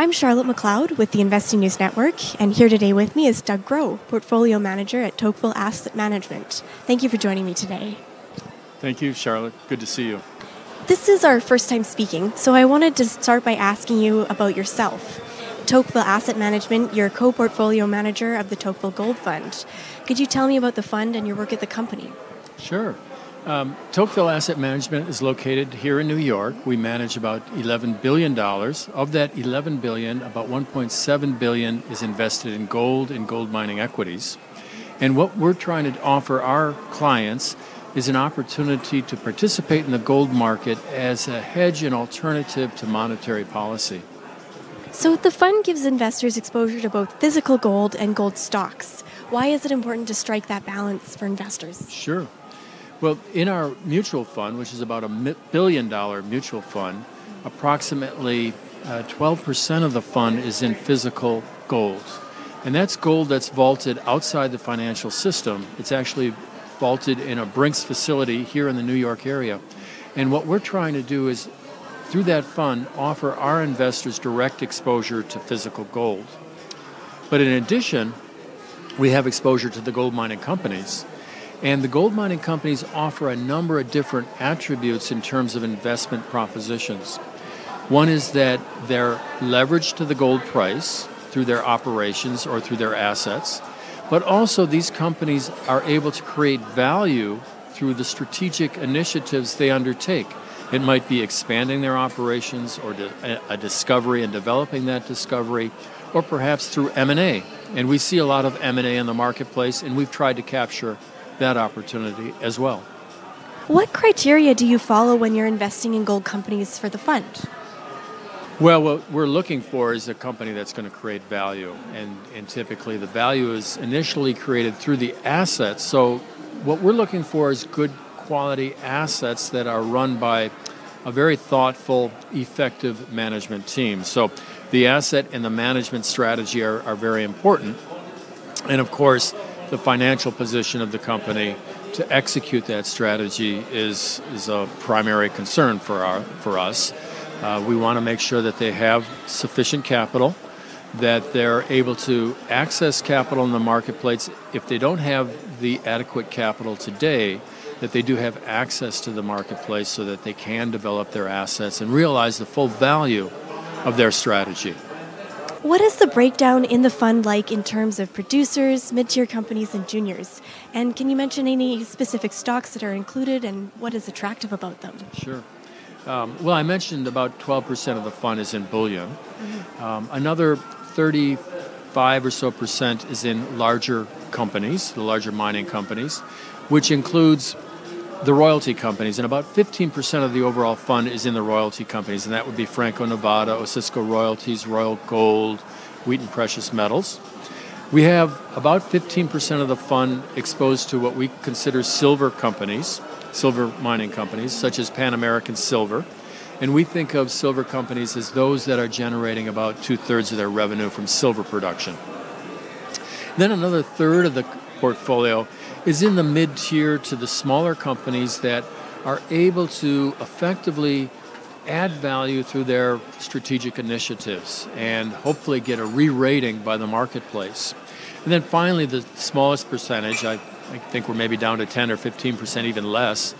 I'm Charlotte McLeod with the Investing News Network, and here today with me is Doug Groh, Portfolio Manager at Tocqueville Asset Management. Thank you for joining me today. Thank you, Charlotte. Good to see you. This is our first time speaking, so I wanted to start by asking you about yourself. Tocqueville Asset Management, you're co portfolio manager of the Tocqueville Gold Fund. Could you tell me about the fund and your work at the company? Sure. Um, Tocqueville Asset Management is located here in New York. We manage about $11 billion. Of that 11 billion, about 1.7 billion is invested in gold and gold mining equities. And what we're trying to offer our clients is an opportunity to participate in the gold market as a hedge and alternative to monetary policy. So, the fund gives investors exposure to both physical gold and gold stocks. Why is it important to strike that balance for investors? Sure. Well, in our mutual fund, which is about a billion dollar mutual fund, approximately uh, 12% of the fund is in physical gold. And that's gold that's vaulted outside the financial system. It's actually vaulted in a Brinks facility here in the New York area. And what we're trying to do is, through that fund, offer our investors direct exposure to physical gold. But in addition, we have exposure to the gold mining companies. And the gold mining companies offer a number of different attributes in terms of investment propositions. One is that they're leveraged to the gold price through their operations or through their assets, but also these companies are able to create value through the strategic initiatives they undertake. It might be expanding their operations or a discovery and developing that discovery, or perhaps through M&A. And we see a lot of M&A in the marketplace, and we've tried to capture that opportunity as well. What criteria do you follow when you're investing in gold companies for the fund? Well, what we're looking for is a company that's going to create value, and, and typically the value is initially created through the assets. So, what we're looking for is good quality assets that are run by a very thoughtful, effective management team. So, the asset and the management strategy are, are very important. And of course, the financial position of the company to execute that strategy is, is a primary concern for, our, for us. Uh, we want to make sure that they have sufficient capital, that they're able to access capital in the marketplace. If they don't have the adequate capital today, that they do have access to the marketplace so that they can develop their assets and realize the full value of their strategy. What is the breakdown in the fund like in terms of producers, mid tier companies, and juniors? And can you mention any specific stocks that are included and what is attractive about them? Sure. Um, well, I mentioned about 12% of the fund is in bullion. Mm-hmm. Um, another 35 or so percent is in larger companies, the larger mining companies, which includes the royalty companies, and about 15% of the overall fund is in the royalty companies, and that would be Franco Nevada, Osisko Royalties, Royal Gold, Wheaton Precious Metals. We have about 15% of the fund exposed to what we consider silver companies, silver mining companies, such as Pan American Silver. And we think of silver companies as those that are generating about two thirds of their revenue from silver production. Then another third of the portfolio is in the mid tier to the smaller companies that are able to effectively add value through their strategic initiatives and hopefully get a re rating by the marketplace. And then finally, the smallest percentage, I, I, think we're maybe down to 10 or 15%, even less,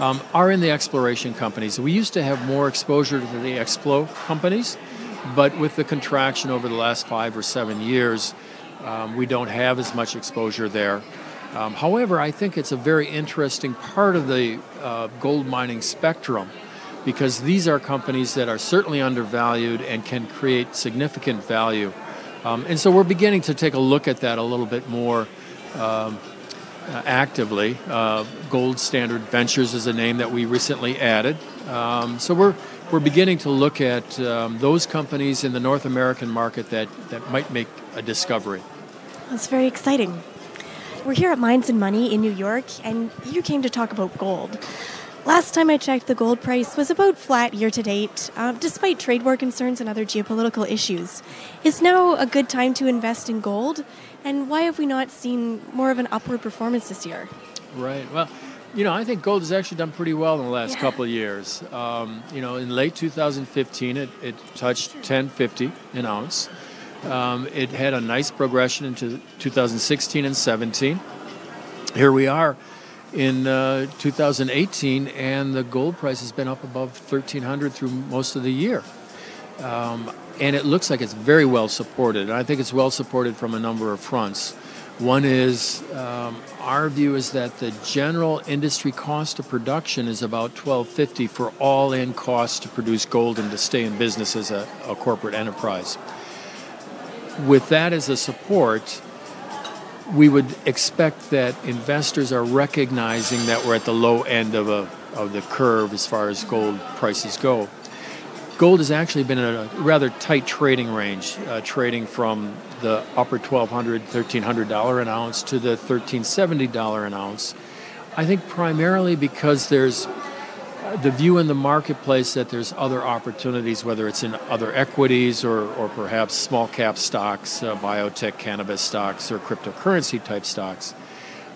um, are in the exploration companies. We used to have more exposure to the Explo companies, but with the contraction over the last five or seven years, um, we don't have as much exposure there. Um, however, I think it's a very interesting part of the uh, gold mining spectrum because these are companies that are certainly undervalued and can create significant value. Um, and so we're beginning to take a look at that a little bit more um, uh, actively. Uh, Gold Standard Ventures is a name that we recently added. Um, so we're we're beginning to look at um, those companies in the North American market that, that might make a discovery. That's very exciting. We're here at Mines and Money in New York, and you came to talk about gold. Last time I checked, the gold price was about flat year to date, uh, despite trade war concerns and other geopolitical issues. Is now a good time to invest in gold? And why have we not seen more of an upward performance this year? Right. Well, you know, I think gold has actually done pretty well in the last Yeah. couple of years. Um, you know, in late 2015, it, it touched 1050 an ounce. Um, it had a nice progression into 2016 and 17. Here we are in uh, 2018, and the gold price has been up above 1300 through most of the year. Um, and it looks like it's very well supported. And I think it's well supported from a number of fronts. One is um, our view is that the general industry cost of production is about 1250 for all-in costs to produce gold and to stay in business as a, a corporate enterprise. With that as a support, we would expect that investors are recognizing that we're at the low end of a of the curve as far as gold prices go. Gold has actually been in a rather tight trading range, uh, trading from the upper $1,200, $1,300 an ounce to the $1,370 an ounce. I think primarily because there's the view in the marketplace that there's other opportunities, whether it's in other equities or, or perhaps small cap stocks, uh, biotech, cannabis stocks, or cryptocurrency type stocks.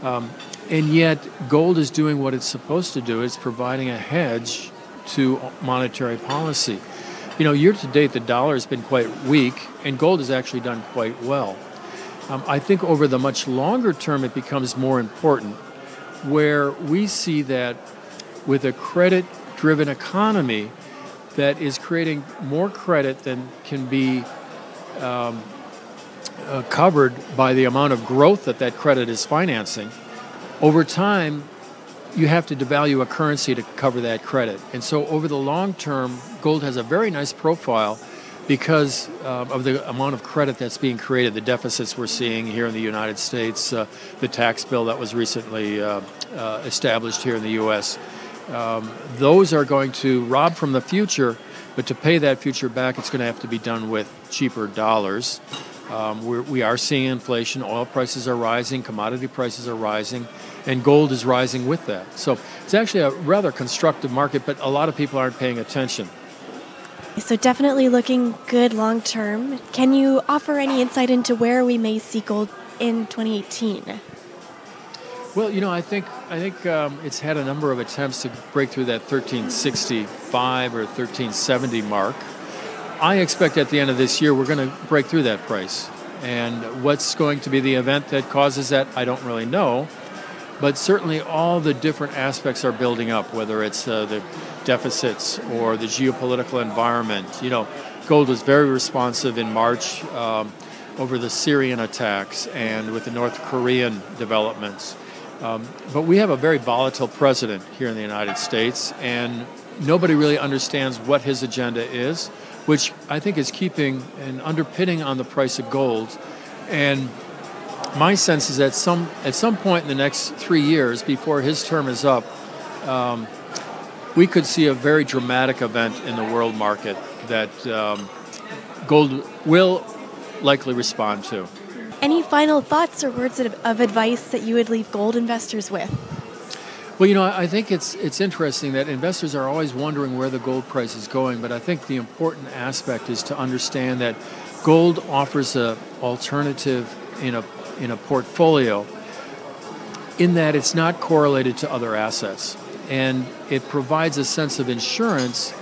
Um, and yet, gold is doing what it's supposed to do. It's providing a hedge to monetary policy. You know, year to date, the dollar has been quite weak, and gold has actually done quite well. Um, I think over the much longer term, it becomes more important, where we see that with a credit driven economy that is creating more credit than can be um, uh, covered by the amount of growth that that credit is financing, over time, you have to devalue a currency to cover that credit. And so, over the long term, gold has a very nice profile because um, of the amount of credit that's being created, the deficits we're seeing here in the United States, uh, the tax bill that was recently uh, uh, established here in the U.S. Um, those are going to rob from the future, but to pay that future back, it's going to have to be done with cheaper dollars. Um, we're, we are seeing inflation. Oil prices are rising, commodity prices are rising, and gold is rising with that. So it's actually a rather constructive market, but a lot of people aren't paying attention. So definitely looking good long term. Can you offer any insight into where we may see gold in 2018? Well, you know, I think I think um, it's had a number of attempts to break through that 1365 or 1370 mark. I expect at the end of this year we're going to break through that price. And what's going to be the event that causes that, I don't really know. But certainly all the different aspects are building up, whether it's uh, the deficits or the geopolitical environment. You know, gold was very responsive in March um, over the Syrian attacks and with the North Korean developments. Um, but we have a very volatile president here in the United States, and nobody really understands what his agenda is, which I think is keeping an underpinning on the price of gold. And my sense is that some at some point in the next three years, before his term is up, um, we could see a very dramatic event in the world market that um, gold will likely respond to. Any final thoughts or words of, advice that you would leave gold investors with? Well, you know, I think it's it's interesting that investors are always wondering where the gold price is going, but I think the important aspect is to understand that gold offers a alternative in a in a portfolio in that it's not correlated to other assets and it provides a sense of insurance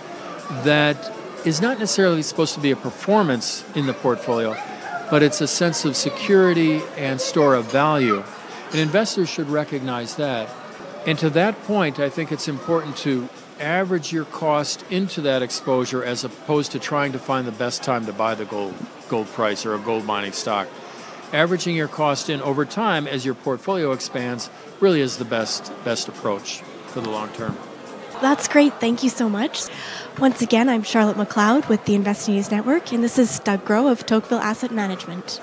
that is not necessarily supposed to be a performance in the portfolio, but it's a sense of security and store of value. And investors should recognize that. And to that point, I think it's important to average your cost into that exposure as opposed to trying to find the best time to buy the gold gold price or a gold mining stock. Averaging your cost in over time as your portfolio expands really is the best best approach for the long term. That's great. Thank you so much. Once again, I'm Charlotte McLeod with the Invest News Network, and this is Doug Groh of Tocqueville Asset Management.